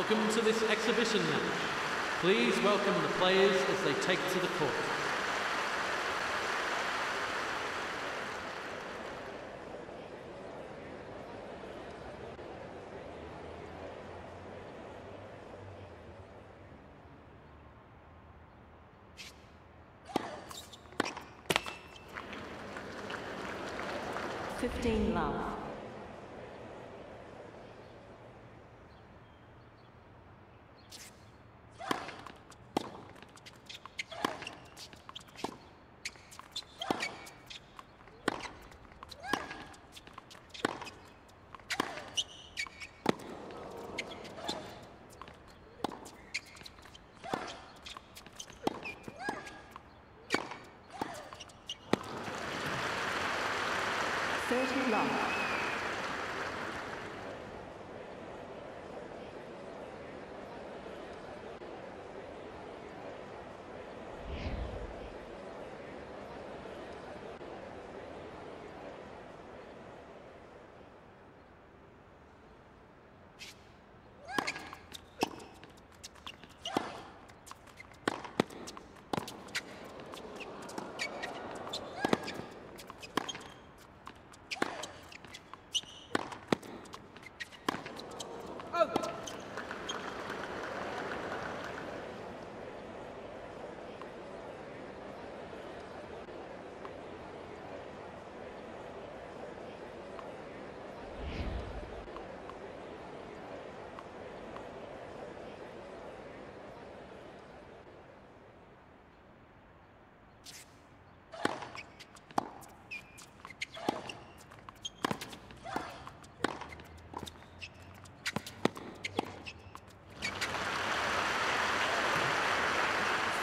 Welcome to this exhibition match. Please welcome the players as they take to the court. Fifteen love. 30 long.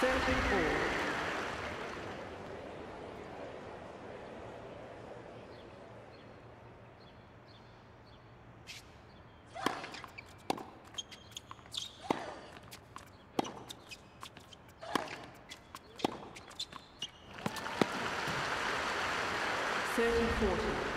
30 40.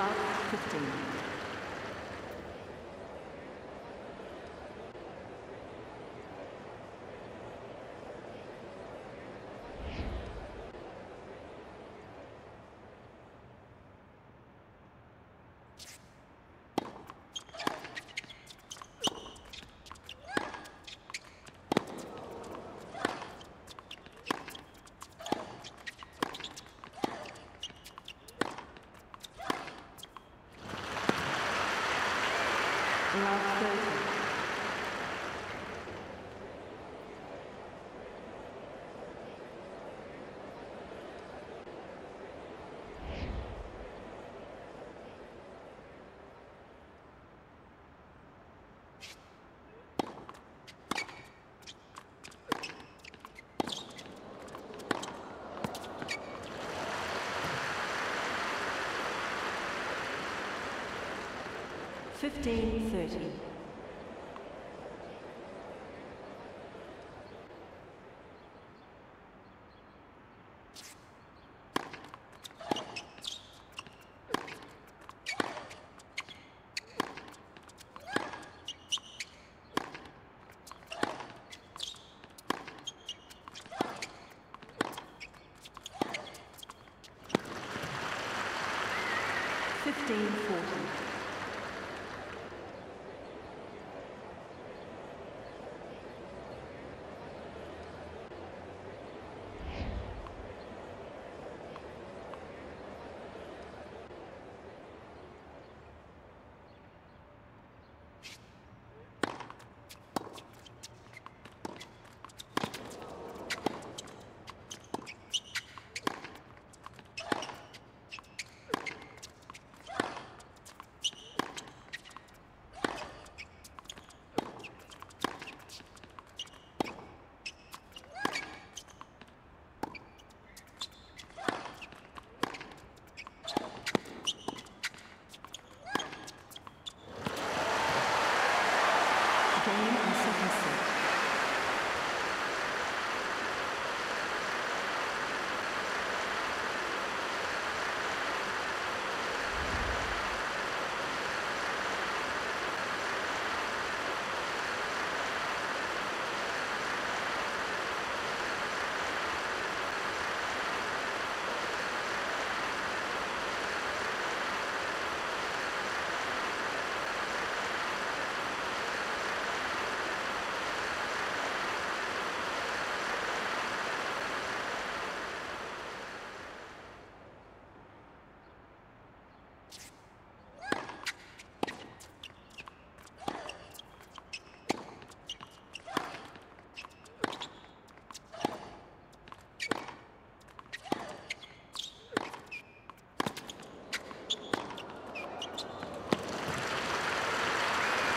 Flight 15. 1530.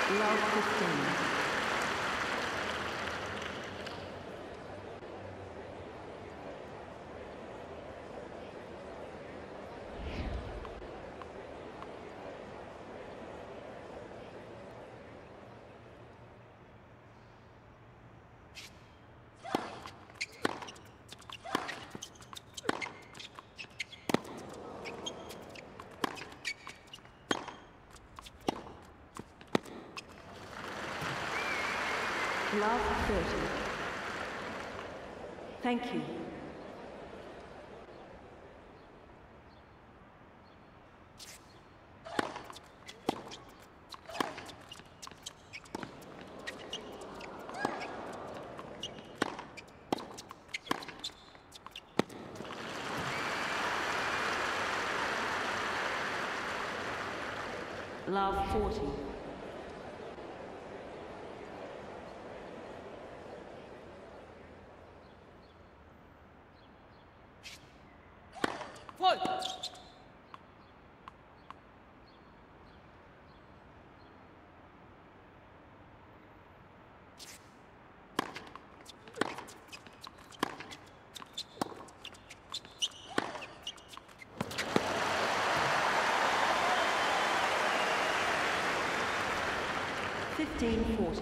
Love 15. Love 30. Thank you. Love 40. 1540.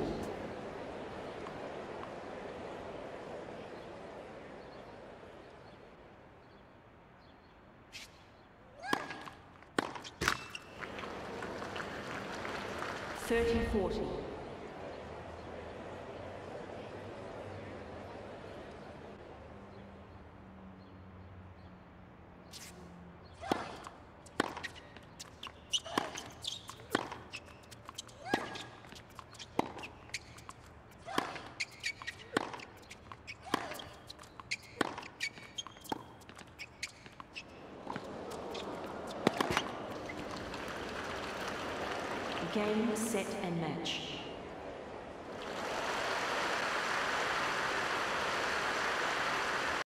Thirty forty. Game, set and match.